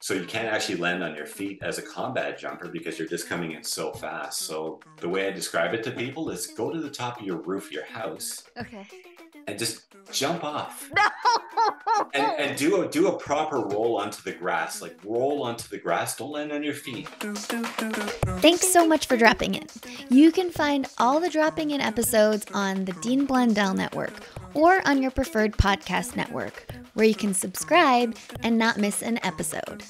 So you can't actually land on your feet as a combat jumper because you're just coming in so fast. So the way I describe it to people is go to the top of your roof your house Okay. and just jump off. No. And, and do a do a proper roll onto the grass. Like roll onto the grass. Don't land on your feet. Thanks so much for dropping in. You can find all the dropping in episodes on the Dean Blundell Network or on your preferred podcast network, where you can subscribe and not miss an episode.